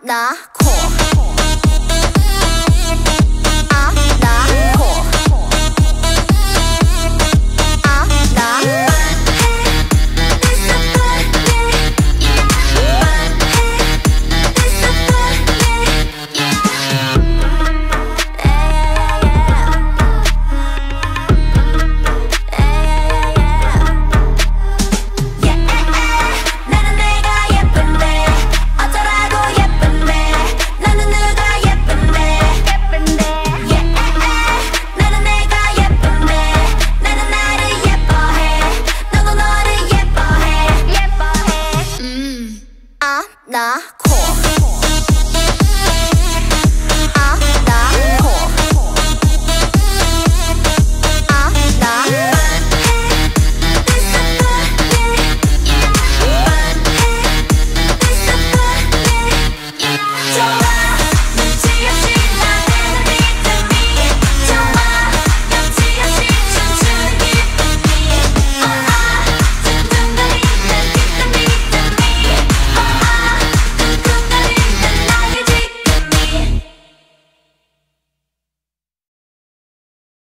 拿矿